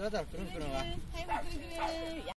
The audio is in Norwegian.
Du har tatt den fra.